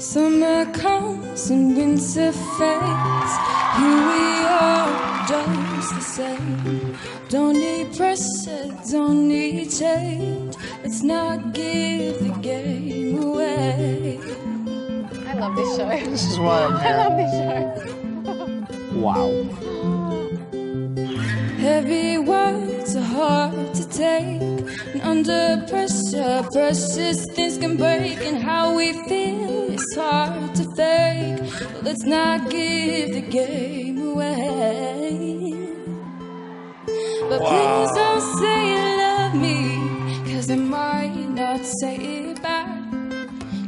Summer comes and winter fades. Here we are, just the same. Don't need pressure, don't need change. Let's not give the game away. I love this show. This is why I'm here. I love this show. Wow. Heavy words are hard to take. And under pressure, precious things can break. And how we feel let's not give the game away. But please don't say you love me. Cause I might not say it back.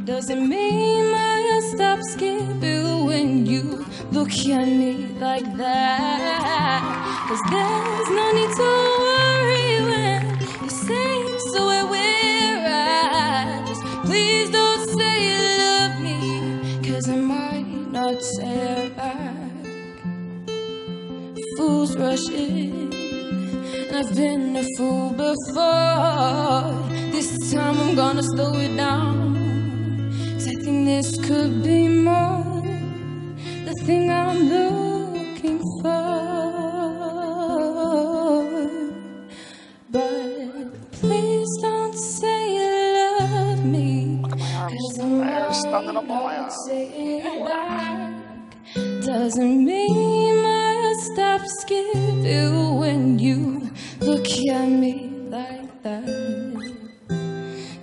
Doesn't mean my stop skipping when you look at me like that. Cause there's no need to worry when you say so where we're at. Just please don't not say it back. Fools rush in. And I've been a fool before. This time I'm gonna slow it down. Cause I think this could be more the thing I'm looking it. Doesn't mean my stop skip you when you look at me like that.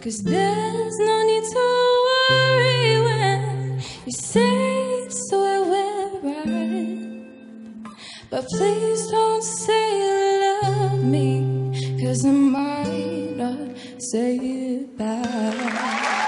Cause there's no need to worry when you say it's where we're at. But please don't say you love me, cause I might not say it back.